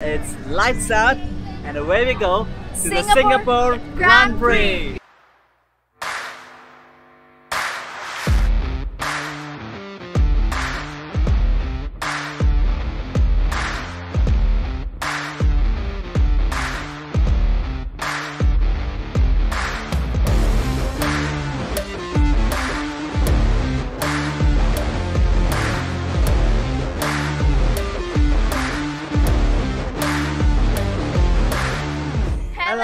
It's lights out and away we go to the Singapore Singapore Grand Grand Prix.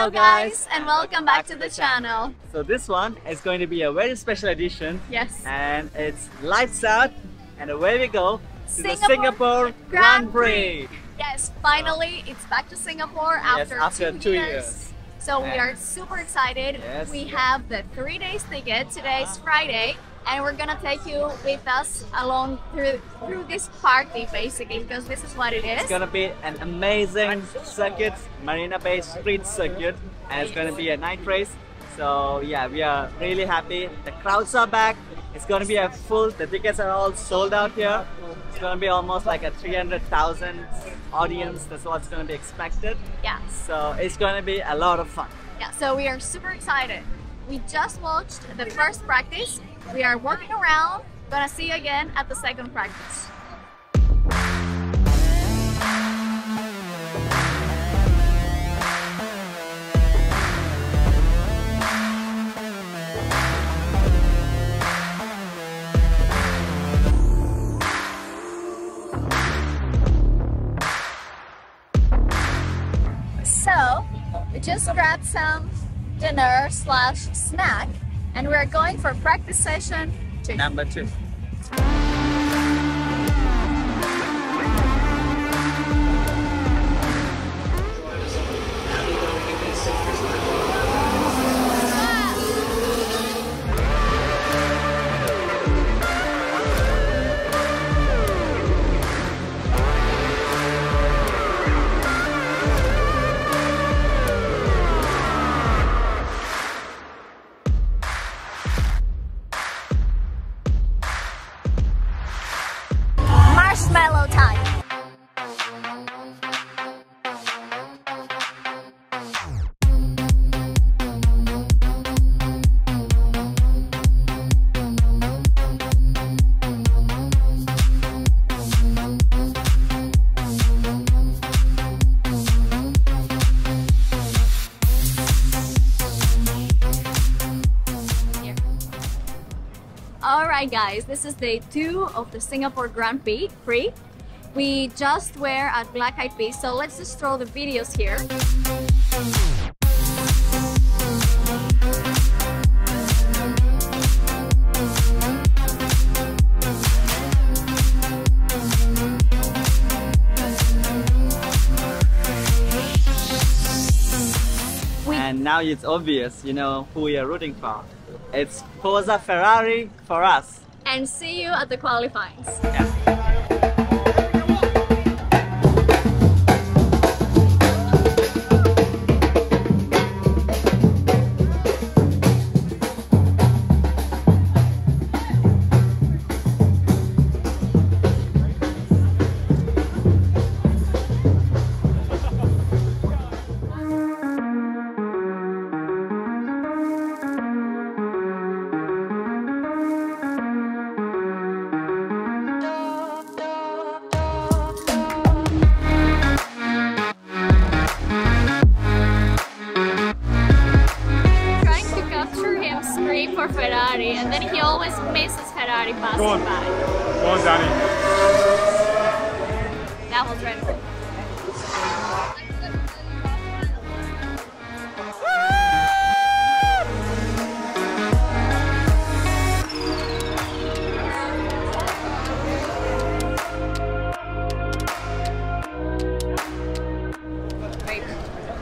Hello guys and welcome back to the channel. So this one is going to be a very special edition Yes. and it's lights out and away we go to the Singapore Singapore Grand Grand Prix. Prix. Yes, finally it's back to Singapore after, Yes, after, two, two years. years. So we are super excited. Yes. We have the three days ticket. Today's ah. Friday and we're gonna take you with us along through through this party basically because this is what it is. It's gonna be an amazing circuit, Marina Bay Street Circuit, and it's gonna be a night race. So yeah, we are really happy. The crowds are back. It's gonna be a full. The tickets are all sold out here. It's gonna be almost like a 300,000 audience. That's what's gonna be expected. Yeah. So it's gonna be a lot of fun. Yeah, so we are super excited. We just watched the first practice. We are working around. Gonna see you again at the second practice. So, we just grabbed some dinner slash snack and we're going for practice session two. Number two. Marshmello time. Alright guys, this is day two of the Singapore Grand Prix. Prix. We just were at Black Eyed Peas, so let's just throw the videos here. Now it's obvious, you know, who we are rooting for. It's Forza Ferrari for us. and see you at the qualifyings. Yeah. Then he always misses Ferrari passing Go on. by. Go on, Danny. That was dreadful.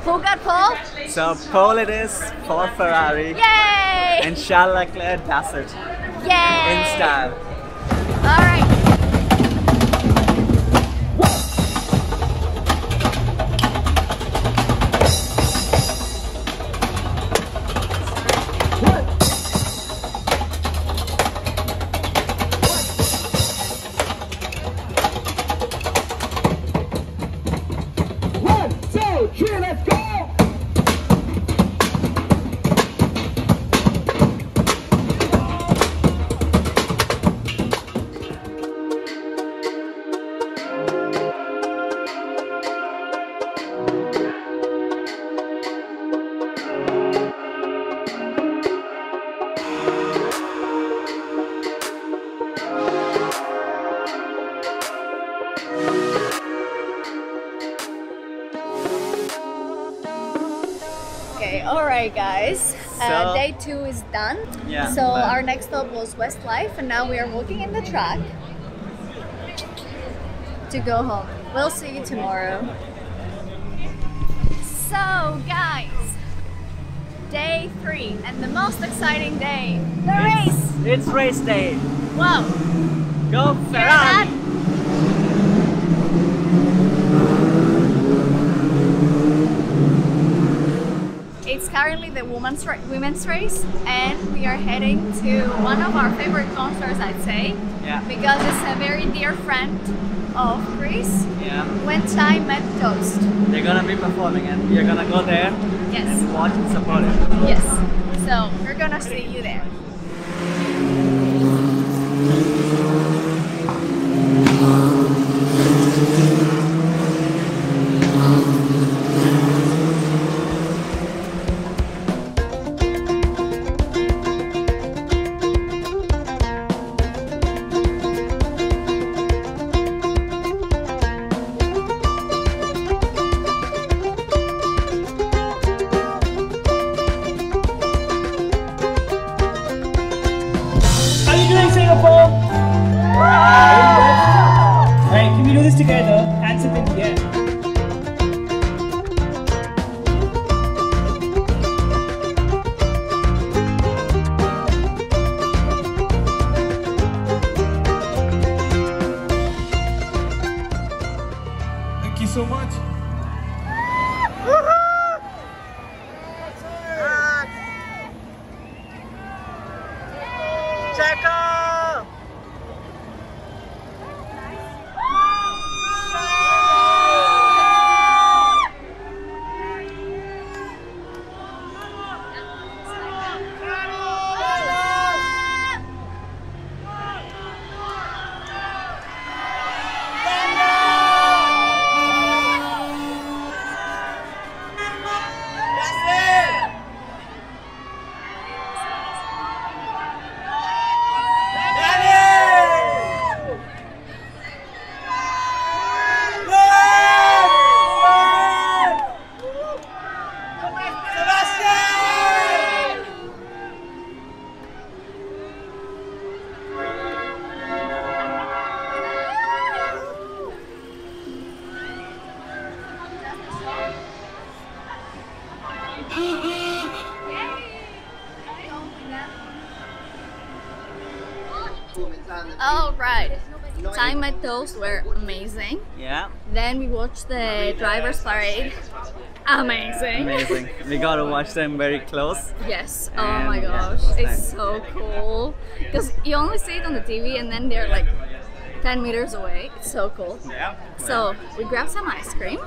Who got pole? So pole it is for Ferrari Yay! And Charles Leclerc it Yay! in style. Guys. uh, day two is done. Yeah, So but- our next stop was Westlife and now we are walking in the track to go home. We'll see you tomorrow. So guys, day three and the most exciting day, the race! It's race day. Wow! Go? Ferrari! It's currently the women's women's race, and we are heading to one of our favorite concerts, I'd say, Yeah. because it's a very dear friend of Chris. Yeah. When Chai Met Toast. They're gonna be performing and we're gonna go there Yes, and watch and support it. yes. So we're gonna see you there. Doing, Singapore? Can we do this together? Toast were amazing. Yeah, Then we watched the drivers parade. Amazing. amazing. we gotta watch them very close. Yes. Oh my gosh, it's it's nice. so cool. Because you only see it on the TV and then they're like 10 meters away. It's so cool. Yeah. So we grabbed some ice cream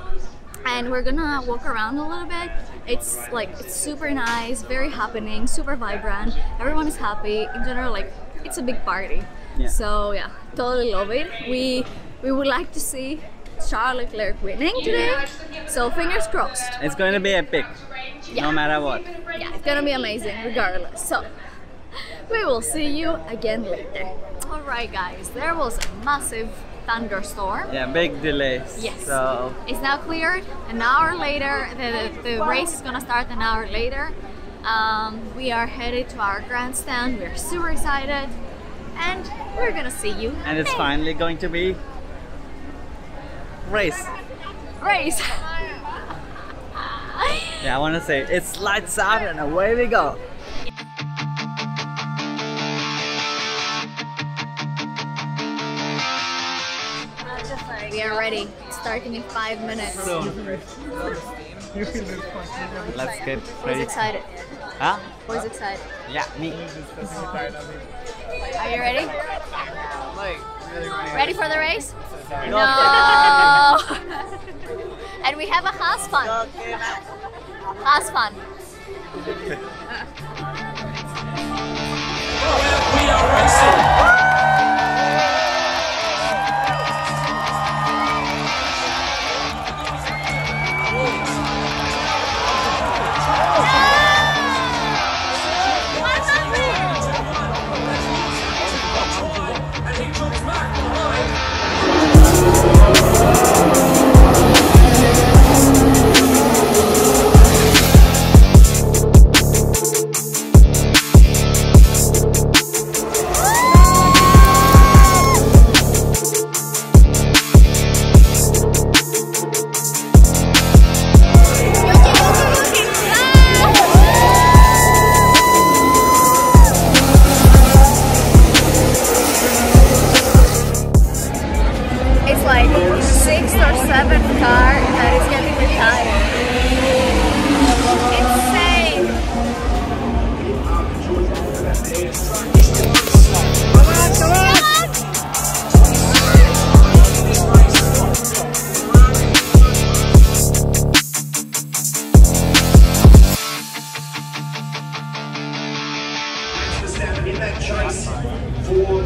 and we're gonna walk around a little bit. It's like it's super nice, very happening, super vibrant. Everyone is happy. In general, like it's a big party. Yeah. So yeah, totally love it. We we would like to see Charles Leclerc winning today. So fingers crossed. It's going to be epic, Yeah. no matter what. Yeah, it's gonna be amazing regardless. So we will see you again later. Alright guys, there was a massive thunderstorm. Yeah, big delays. Yes. So It's now cleared. An hour later, the, the race is gonna start an hour later. Um, we are headed to our grandstand. We're super excited, and we're gonna see you. and it's finally going to be race. race. Yeah, I want to say it's lights out and away we go. we are ready. Starting in five minutes. Let's get Who's ready. excited? Huh? Who's excited? Yeah, me. Are you ready? Ready for the race? No. and we have a has fun. Has fun.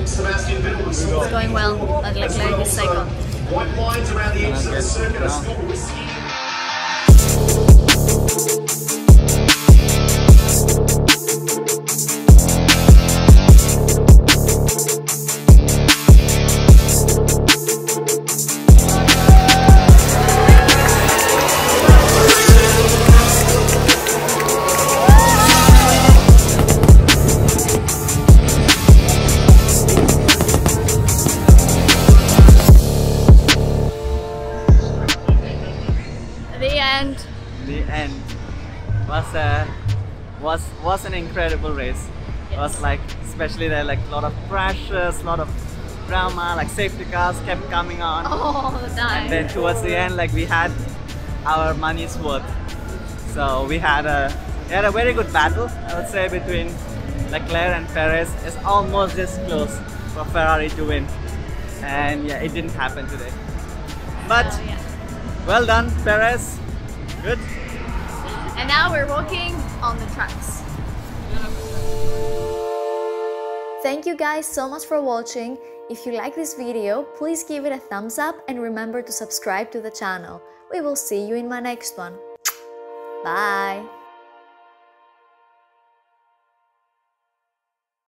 sebastian It's going well, I'd like to this cycle. White lines around the edges of the circuit are still risky. Was was an incredible race. It was like especially there like a lot of crashes, a lot of drama, like safety cars kept coming on. Oh, the time. And then towards the end, like we had our money's worth. So we had a we had a very good battle, I would say, between Leclerc and Perez. It's almost just close for Ferrari to win. And yeah, it didn't happen today. But Oh, yeah. well done, Perez. Good. And now we're walking on the tracks. Thank you guys so much for watching. If you like this video, please give it a thumbs up and remember to subscribe to the channel. We will see you in my next one. Bye!